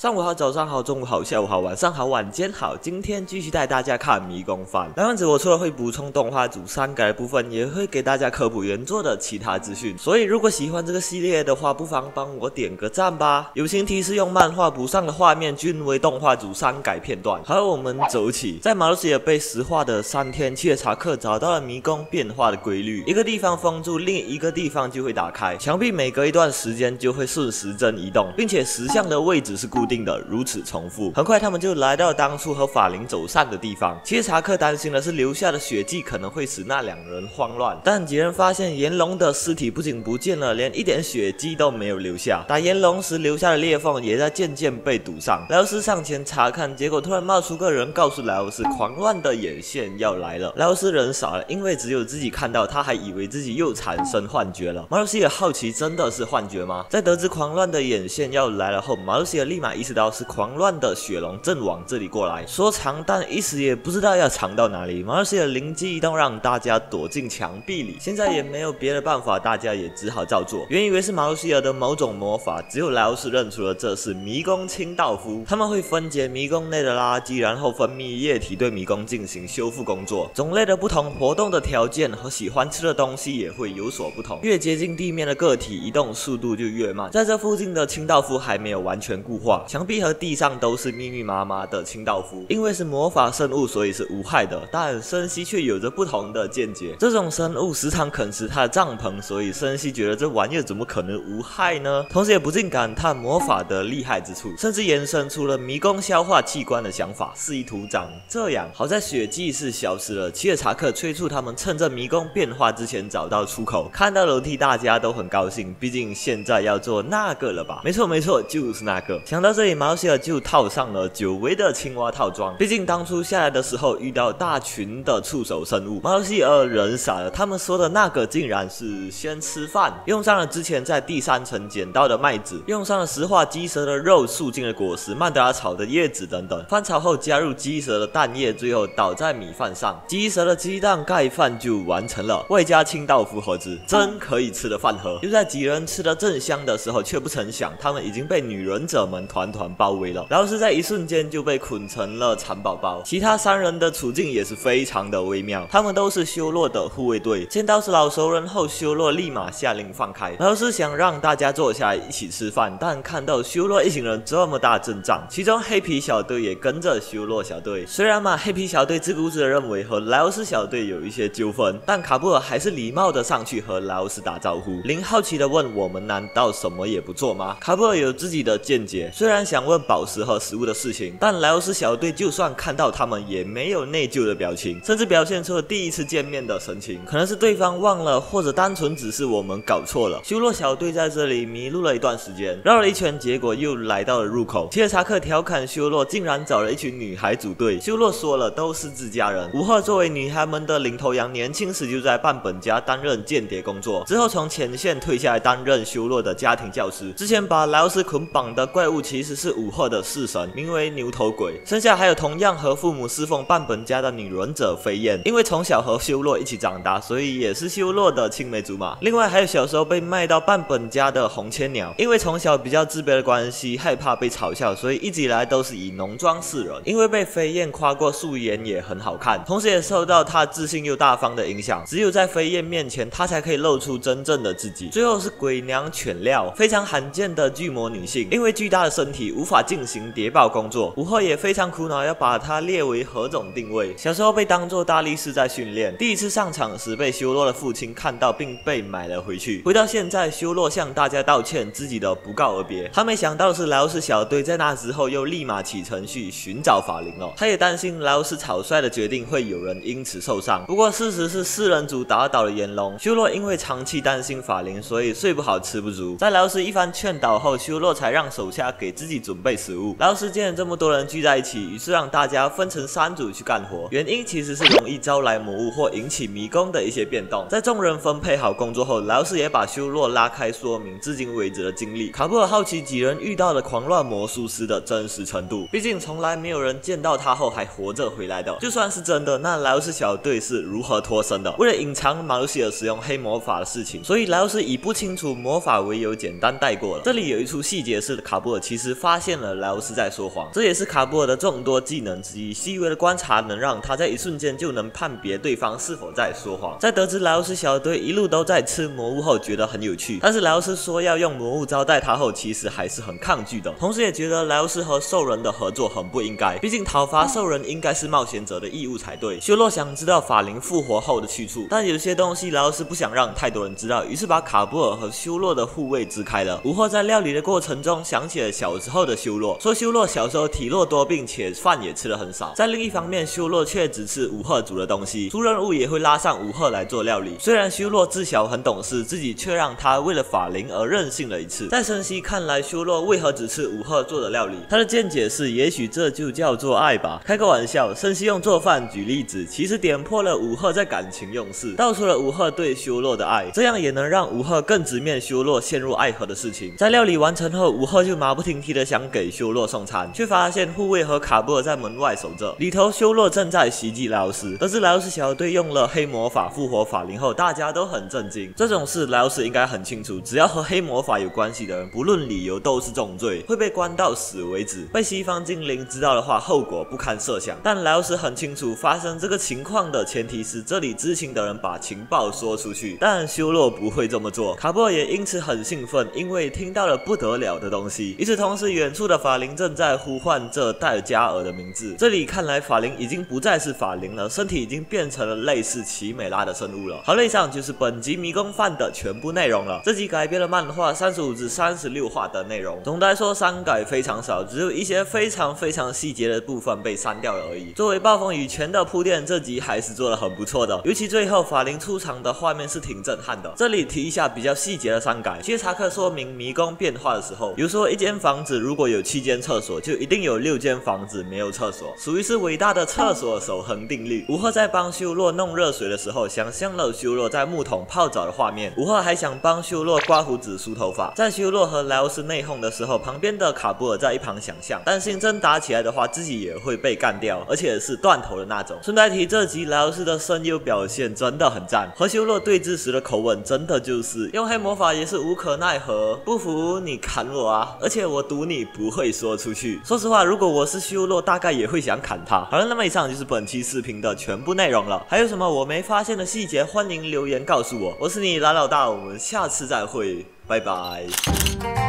上午好，早上好，中午好，下午好，晚上好，晚间好。今天继续带大家看迷宫番。那样子，我除了会补充动画组删改的部分，也会给大家科普原作的其他资讯。所以，如果喜欢这个系列的话，不妨帮我点个赞吧。友情提示：用漫画补上的画面均为动画组删改片段。好，我们走起。在马路西尔被石化的三天，切查克找到了迷宫变化的规律：一个地方封住，另一个地方就会打开。墙壁每隔一段时间就会顺时针移动，并且石像的位置是固定定。的如此重复，很快他们就来到当初和法林走散的地方。其实查克担心的是留下的血迹可能会使那两人慌乱，但几人发现炎龙的尸体不仅不见了，连一点血迹都没有留下。打炎龙时留下的裂缝也在渐渐被堵上。莱欧斯上前查看，结果突然冒出个人，告诉莱欧斯狂乱的眼线要来了。莱欧斯人傻了，因为只有自己看到，他还以为自己又产生幻觉了。马鲁西尔好奇，真的是幻觉吗？在得知狂乱的眼线要来了后，马鲁西尔立马。意识到是狂乱的雪龙正往这里过来，说长，但一时也不知道要藏到哪里。马尔西尔灵机一动，让大家躲进墙壁里。现在也没有别的办法，大家也只好照做。原以为是马尔西尔的某种魔法，只有莱欧斯认出了这是迷宫清道夫。他们会分解迷宫内的垃圾，然后分泌液体对迷宫进行修复工作。种类的不同，活动的条件和喜欢吃的东西也会有所不同。越接近地面的个体，移动速度就越慢。在这附近的清道夫还没有完全固化。墙壁和地上都是密密麻麻的清道夫，因为是魔法生物，所以是无害的。但森西却有着不同的见解。这种生物时常啃食他的帐篷，所以森西觉得这玩意儿怎么可能无害呢？同时也不禁感叹魔法的厉害之处，甚至延伸出了迷宫消化器官的想法，示意图长这样。好在血迹是消失了，齐尔查克催促他们趁着迷宫变化之前找到出口。看到楼梯，大家都很高兴，毕竟现在要做那个了吧？没错没错，就是那个。想到这。所以马西尔就套上了久违的青蛙套装。毕竟当初下来的时候遇到大群的触手生物，马西尔人傻了。他们说的那个竟然是先吃饭，用上了之前在第三层捡到的麦子，用上了石化鸡蛇的肉、树精的果实、曼德拉草的叶子等等。翻炒后加入鸡蛇的蛋液，最后倒在米饭上，鸡蛇的鸡蛋盖饭就完成了。外加清道夫盒子，真可以吃的饭盒。就在几人吃的正香的时候，却不曾想他们已经被女忍者们团。团包围了，然后是在一瞬间就被捆成了蚕宝宝。其他三人的处境也是非常的微妙，他们都是修洛的护卫队。见到是老熟人后，修洛立马下令放开，然后是想让大家坐下一起吃饭。但看到修洛一行人这么大阵仗，其中黑皮小队也跟着修洛小队。虽然嘛，黑皮小队自顾自的认为和莱欧斯小队有一些纠纷，但卡布尔还是礼貌的上去和莱欧斯打招呼。林好奇的问：“我们难道什么也不做吗？”卡布尔有自己的见解，虽。虽然想问宝石和食物的事情，但莱欧斯小队就算看到他们，也没有内疚的表情，甚至表现出了第一次见面的神情。可能是对方忘了，或者单纯只是我们搞错了。修洛小队在这里迷路了一段时间，绕了一圈，结果又来到了入口。切尔查克调侃修洛，竟然找了一群女孩组队。修洛说了，都是自家人。吴赫作为女孩们的领头羊，年轻时就在半本家担任间谍工作，之后从前线退下来担任修洛的家庭教师。之前把莱欧斯捆绑的怪物，其实。是武赫的式神，名为牛头鬼。剩下还有同样和父母侍奉半本家的女忍者飞燕，因为从小和修洛一起长大，所以也是修洛的青梅竹马。另外还有小时候被卖到半本家的红千鸟，因为从小比较自卑的关系，害怕被嘲笑，所以一直以来都是以浓妆示人。因为被飞燕夸过素颜也很好看，同时也受到她自信又大方的影响。只有在飞燕面前，她才可以露出真正的自己。最后是鬼娘犬料，非常罕见的巨魔女性，因为巨大的身体。无法进行谍报工作，武赫也非常苦恼，要把它列为何种定位？小时候被当做大力士在训练，第一次上场时被修洛的父亲看到，并被买了回去。回到现在，修洛向大家道歉，自己的不告而别。他没想到是，莱欧斯小队在那之后又立马启程序寻找法灵了。他也担心莱欧斯草率的决定会有人因此受伤。不过事实是，四人组打倒了炎龙。修洛因为长期担心法灵，所以睡不好吃不足。在莱欧斯一番劝导后，修洛才让手下给自己。准备食物。老师见这么多人聚在一起，于是让大家分成三组去干活。原因其实是容易招来魔物或引起迷宫的一些变动。在众人分配好工作后，老师也把修洛拉开，说明至今为止的经历。卡布尔好奇几人遇到的狂乱魔术师的真实程度，毕竟从来没有人见到他后还活着回来的。就算是真的，那劳斯小队是如何脱身的？为了隐藏马鲁西尔使用黑魔法的事情，所以劳斯以不清楚魔法为由简单带过了。这里有一处细节是卡布尔其实。发现了莱欧斯在说谎，这也是卡布尔的众多技能之一。细微的观察能让他在一瞬间就能判别对方是否在说谎。在得知莱欧斯小队一路都在吃魔物后，觉得很有趣。但是莱欧斯说要用魔物招待他后，其实还是很抗拒的。同时也觉得莱欧斯和兽人的合作很不应该，毕竟讨伐兽人应该是冒险者的义务才对。修洛想知道法灵复活后的去处，但有些东西莱欧斯不想让太多人知道，于是把卡布尔和修洛的护卫支开了。午后在料理的过程中想起了小时候的修洛，说修洛小时候体弱多病，且饭也吃的很少。在另一方面，修洛却只吃吴赫煮的东西，出任务也会拉上吴赫来做料理。虽然修洛自小很懂事，自己却让他为了法灵而任性了一次。在深西看来，修洛为何只吃吴赫做的料理？他的见解是，也许这就叫做爱吧。开个玩笑，深西用做饭举例子，其实点破了吴赫在感情用事，道出了吴赫对修洛的爱，这样也能让吴赫更直面修洛陷入爱河的事情。在料理完成后，吴赫就马不停蹄的想给修洛送餐，却发现护卫和卡布尔在门外守着，里头修洛正在袭击莱奥斯。得知莱奥斯小队用了黑魔法复活法灵后，大家都很震惊。这种事莱奥斯应该很清楚，只要和黑魔法有关系的人，不论理由都是重罪，会被关到死为止。被西方精灵知道的话，后果不堪设想。但莱奥斯很清楚，发生这个情况的前提是这里知情的人把情报说出去。但修洛不会这么做，卡布尔也因此很兴奋，因为听到了不得了的东西。与此同时，是远处的法灵正在呼唤着戴加尔的名字。这里看来，法灵已经不再是法灵了，身体已经变成了类似奇美拉的生物了。好了，以上就是本集迷宫饭的全部内容了。这集改编了漫画三十五至三十六话的内容，总的来说删改非常少，只有一些非常非常细节的部分被删掉了而已。作为暴风雨前的铺垫，这集还是做的很不错的，尤其最后法灵出场的画面是挺震撼的。这里提一下比较细节的删改，谢查克说明迷宫变化的时候，比如说一间房房子如果有七间厕所，就一定有六间房子没有厕所，属于是伟大的厕所守恒定律。吴赫在帮修洛弄热水的时候，想象了修洛在木桶泡澡的画面。吴赫还想帮修洛刮胡子、梳头发。在修洛和莱欧斯内讧的时候，旁边的卡布尔在一旁想象，担心真打起来的话，自己也会被干掉，而且是断头的那种。顺带提，这集莱欧斯的声优表现真的很赞，和修洛对峙时的口吻真的就是用黑魔法也是无可奈何，不服你砍我啊！而且我赌你不会说出去。说实话，如果我是修洛，大概也会想砍他。好了，那么以上就是本期视频的全部内容了。还有什么我没发现的细节，欢迎留言告诉我。我是你蓝老大，我们下次再会，拜拜。